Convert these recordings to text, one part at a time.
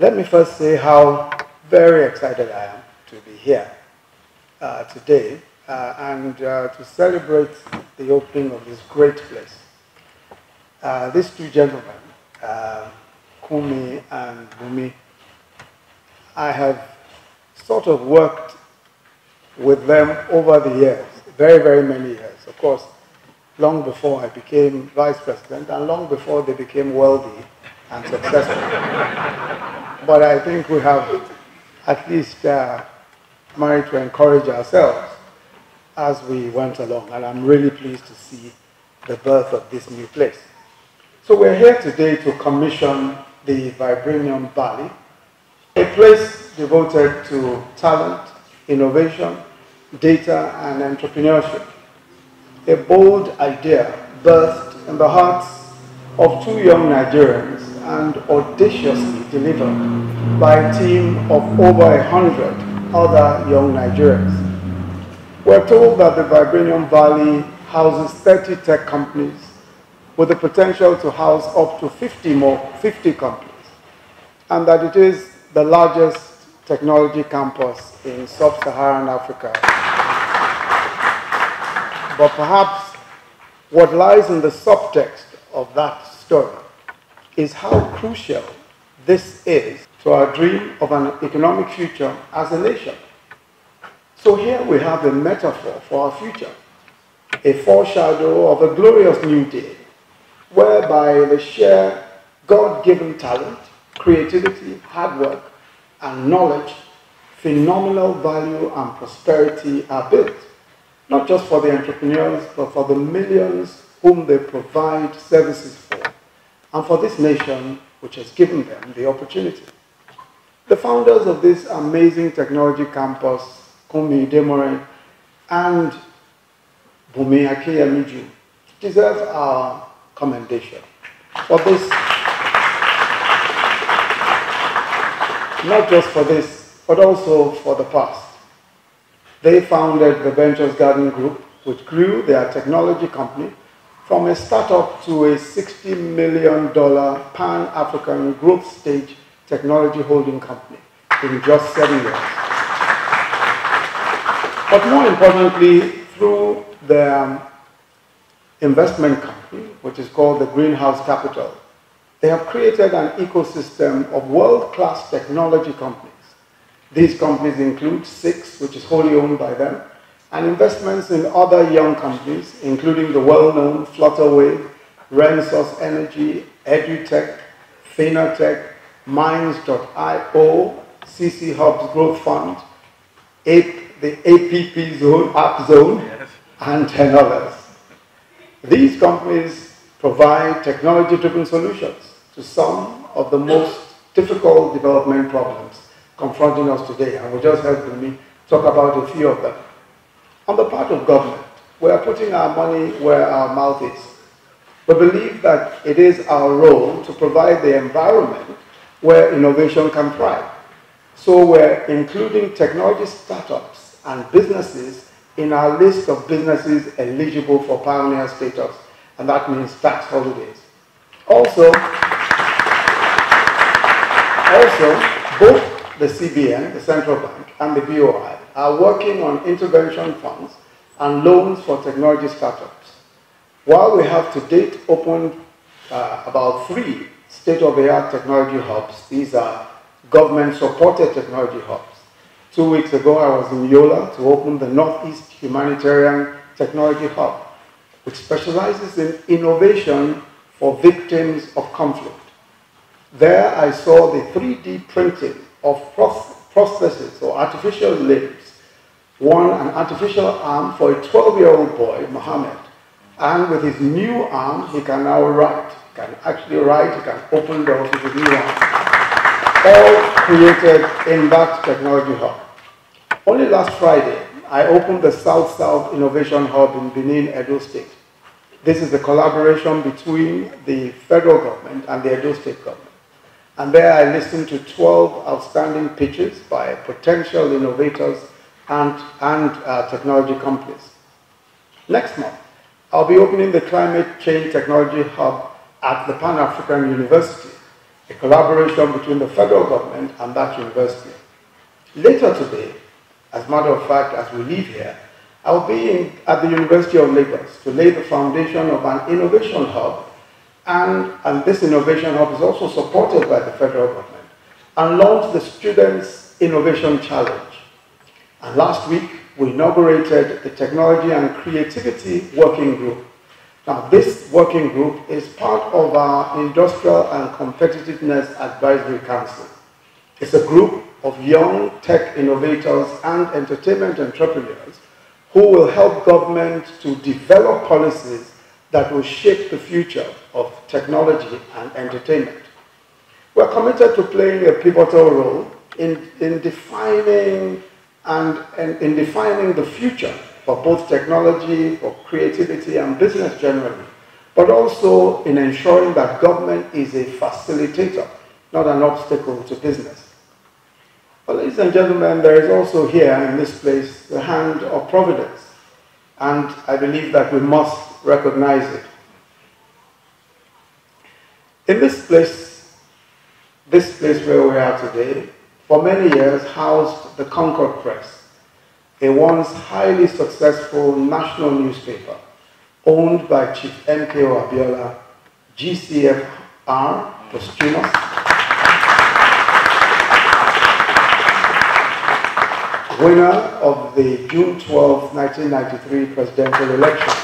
Let me first say how very excited I am to be here uh, today uh, and uh, to celebrate the opening of this great place. Uh, these two gentlemen, uh, Kunmi and Bunmi, I have sort of worked with them over the years, very, very many years. Of course, long before I became vice president and long before they became wealthy and successful. but I think we have at least uh, managed to encourage ourselves as we went along, and I'm really pleased to see the birth of this new place. So we're here today to commission the Vibranium Valley, a place devoted to talent, innovation, data, and entrepreneurship. A bold idea birthed in the hearts of two young Nigerians and audaciously delivered by a team of over a hundred other young Nigerians. We're told that the Vibranium Valley houses 30 tech companies with the potential to house up to 50 more, 50 companies, and that it is the largest technology campus in sub-Saharan Africa. But perhaps what lies in the subtext of that story is how crucial this is to our dream of an economic future as a nation. So here we have a metaphor for our future, a foreshadow of a glorious new day, whereby the sheer God-given talent, creativity, hard work, and knowledge, phenomenal value and prosperity are built, not just for the entrepreneurs, but for the millions whom they provide services and for this nation which has given them the opportunity. The founders of this amazing technology campus, Kunmi Demuren and Bunmi Akinyemiju, deserve our commendation for this, not just for this, but also for the past. They founded the Ventures Garden Group, which grew their technology company from a startup to a $60 million pan-African growth stage technology holding company in just seven years. But more importantly, through the um, investment company, which is called the Greenhouse Capital, they have created an ecosystem of world-class technology companies. These companies include six, which is wholly owned by them, and investments in other young companies, including the well-known Flutterwave, Rensource Energy, EduTech, Finatech, Mines.io, CC Hubs Growth Fund, the APP Zone, App Zone, yes. and 10 others. These companies provide technology-driven solutions to some of the most difficult development problems confronting us today, and we just heard me talk about a few of them. On the part of government, we are putting our money where our mouth is. We believe that it is our role to provide the environment where innovation can thrive. So we're including technology startups and businesses in our list of businesses eligible for pioneer status, and that means tax holidays. Also, also both the CBN, the central bank, and the BOI are working on intervention funds and loans for technology startups. While we have to date opened uh, about three state-of-the-art technology hubs, these are government-supported technology hubs. Two weeks ago, I was in Yola to open the Northeast Humanitarian Technology Hub, which specializes in innovation for victims of conflict. There, I saw the 3D printing of prostheses or artificial limbs won an artificial arm for a 12-year-old boy, Mohammed. And with his new arm, he can now write. He can actually write, he can open doors with his new arm. All created in that technology hub. Only last Friday, I opened the South-South Innovation Hub in Benin, Edo State. This is a collaboration between the federal government and the Edo State government. And there I listened to 12 outstanding pitches by potential innovators and, and uh, technology companies. Next month, I'll be opening the Climate Change Technology Hub at the Pan-African University, a collaboration between the federal government and that university. Later today, as a matter of fact, as we leave here, I'll be in, at the University of Lagos to lay the foundation of an innovation hub, and, and this innovation hub is also supported by the federal government, and launch the Students Innovation Challenge. And last week, we inaugurated the Technology and Creativity Working Group. Now, this working group is part of our Industrial and Competitiveness Advisory Council. It's a group of young tech innovators and entertainment entrepreneurs who will help government to develop policies that will shape the future of technology and entertainment. We're committed to playing a pivotal role in, in defining and, in defining the future for both technology, for creativity and business generally, but also in ensuring that government is a facilitator, not an obstacle to business. But ladies and gentlemen, there is also here in this place the hand of providence. And I believe that we must recognize it. In this place, this place where we are today, for many years housed the Concord Press, a once highly successful national newspaper owned by Chief M.K.O. Abiola, GCFR, posthumous, winner of the June 12, 1993 presidential election.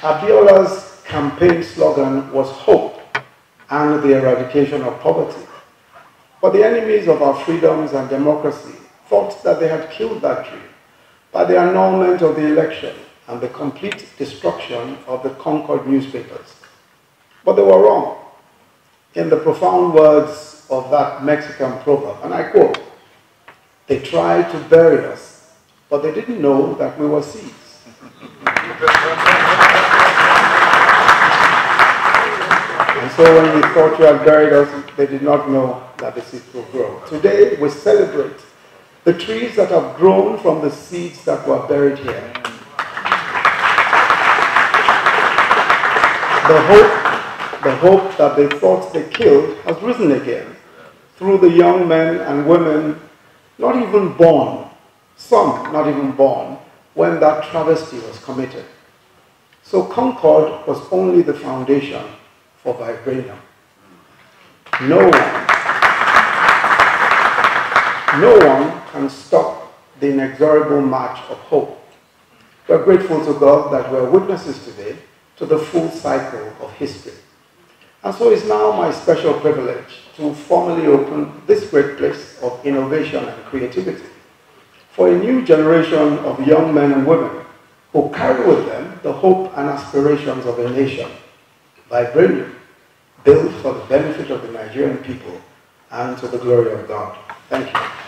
Abiola's campaign slogan was hope and the eradication of poverty. But the enemies of our freedoms and democracy thought that they had killed that dream by the annulment of the election and the complete destruction of the Concord newspapers. But they were wrong. In the profound words of that Mexican proverb, and I quote, they tried to bury us, but they didn't know that we were seeds. so when we thought you had buried us, they did not know that the seeds will grow. Today we celebrate the trees that have grown from the seeds that were buried here. The hope, the hope that they thought they killed has risen again through the young men and women not even born, some not even born, when that travesty was committed. So Concord was only the foundation for Vibranium. No one, no one can stop the inexorable march of hope. We're grateful to God that we're witnesses today to the full cycle of history. And so it's now my special privilege to formally open this great place of innovation and creativity for a new generation of young men and women who carry with them the hope and aspirations of a nation, Vibranium, built for the benefit of the Nigerian people and to the glory of God. Thank you.